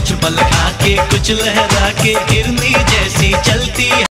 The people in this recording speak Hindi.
कुछ बल खा के कुछ लहरा के हिरनी